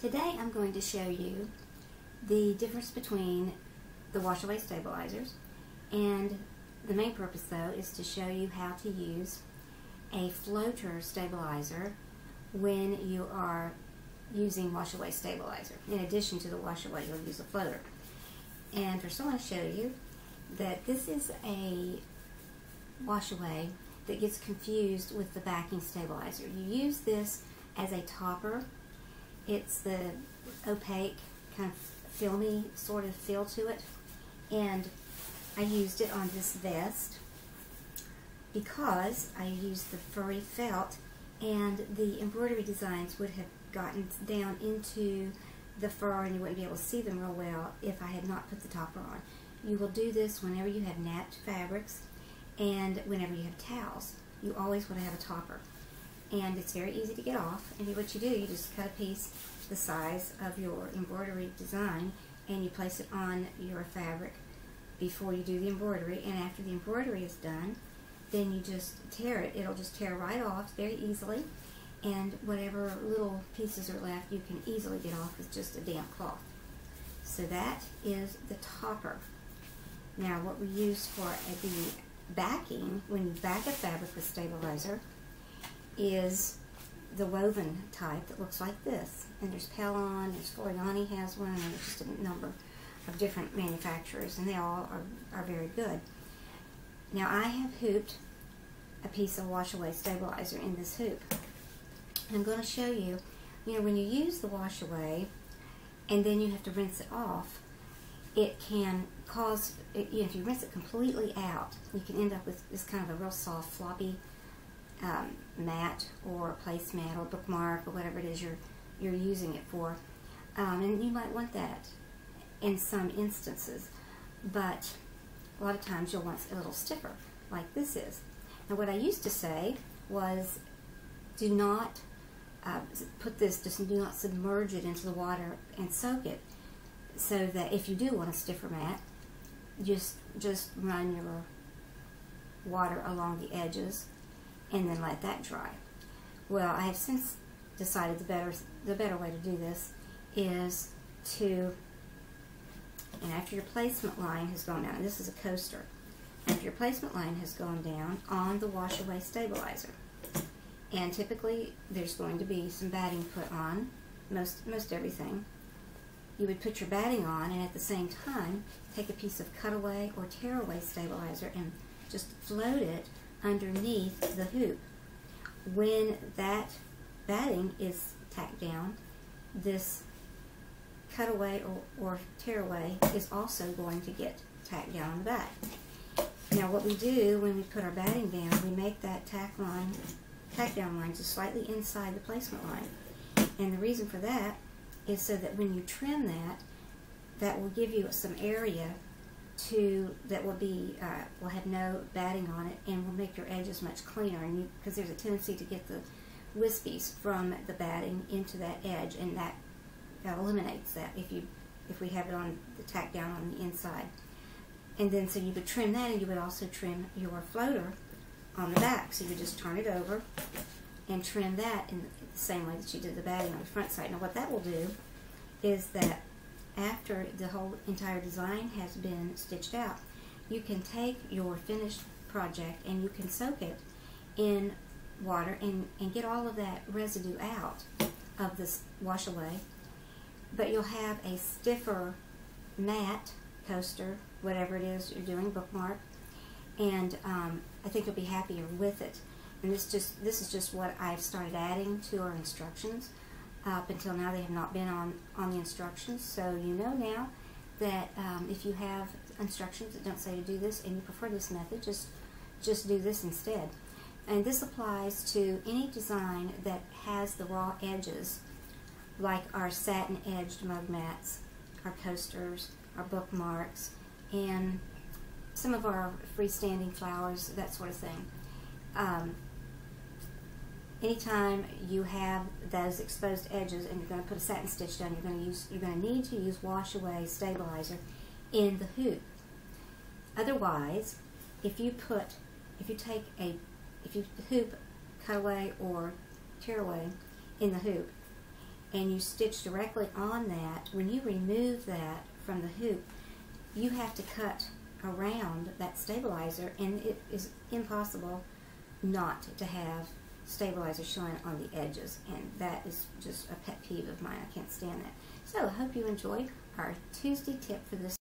Today I'm going to show you the difference between the washaway stabilizers and the main purpose though is to show you how to use a floater stabilizer when you are using washaway stabilizer. In addition to the washaway you'll use a floater. And first I want to show you that this is a washaway that gets confused with the backing stabilizer. You use this as a topper it's the opaque, kind of filmy sort of feel to it. And I used it on this vest because I used the furry felt and the embroidery designs would have gotten down into the fur and you wouldn't be able to see them real well if I had not put the topper on. You will do this whenever you have napped fabrics and whenever you have towels. You always want to have a topper and it's very easy to get off. And what you do, you just cut a piece the size of your embroidery design and you place it on your fabric before you do the embroidery. And after the embroidery is done, then you just tear it. It'll just tear right off very easily. And whatever little pieces are left, you can easily get off with just a damp cloth. So that is the topper. Now what we use for the backing, when you back a fabric with stabilizer, is the woven type that looks like this. And there's Pellon, there's Floriani has one, and there's just a number of different manufacturers, and they all are, are very good. Now I have hooped a piece of washaway stabilizer in this hoop. I'm going to show you, you know, when you use the washaway and then you have to rinse it off, it can cause, it, you know, if you rinse it completely out, you can end up with this kind of a real soft, floppy um, mat or placemat or bookmark or whatever it is you're you're using it for. Um, and you might want that in some instances, but a lot of times you'll want a little stiffer, like this is. Now what I used to say was do not uh, put this, just do not submerge it into the water and soak it, so that if you do want a stiffer mat, just just run your water along the edges and then let that dry. Well, I have since decided the better the better way to do this is to and after your placement line has gone down, this is a coaster, after your placement line has gone down on the washaway stabilizer, and typically there's going to be some batting put on, most, most everything, you would put your batting on and at the same time take a piece of cutaway or tearaway stabilizer and just float it underneath the hoop. When that batting is tacked down, this cutaway or, or tearaway is also going to get tacked down on the back. Now what we do when we put our batting down, we make that tack line, tack down line just slightly inside the placement line. And the reason for that is so that when you trim that, that will give you some area to that will be uh, will have no batting on it and will make your edges much cleaner. And because there's a tendency to get the wispies from the batting into that edge and that eliminates that if you if we have it on the tack down on the inside. And then so you would trim that and you would also trim your floater on the back. So you would just turn it over and trim that in the same way that you did the batting on the front side. Now what that will do is that after the whole entire design has been stitched out, you can take your finished project and you can soak it in water and, and get all of that residue out of this wash away. But you'll have a stiffer mat, coaster, whatever it is you're doing, bookmark, and um, I think you'll be happier with it. And this just this is just what I've started adding to our instructions. Up until now, they have not been on, on the instructions, so you know now that um, if you have instructions that don't say to do this and you prefer this method, just, just do this instead. And this applies to any design that has the raw edges, like our satin edged mug mats, our coasters, our bookmarks, and some of our freestanding flowers, that sort of thing. Um, anytime you have those exposed edges and you're going to put a satin stitch down, you're going to use you're going to need to use wash away stabilizer in the hoop. Otherwise, if you put if you take a if you hoop cutaway or tear away in the hoop and you stitch directly on that, when you remove that from the hoop, you have to cut around that stabilizer, and it is impossible not to have stabilizer showing on the edges, and that is just a pet peeve of mine. I can't stand that. So I hope you enjoyed our Tuesday tip for this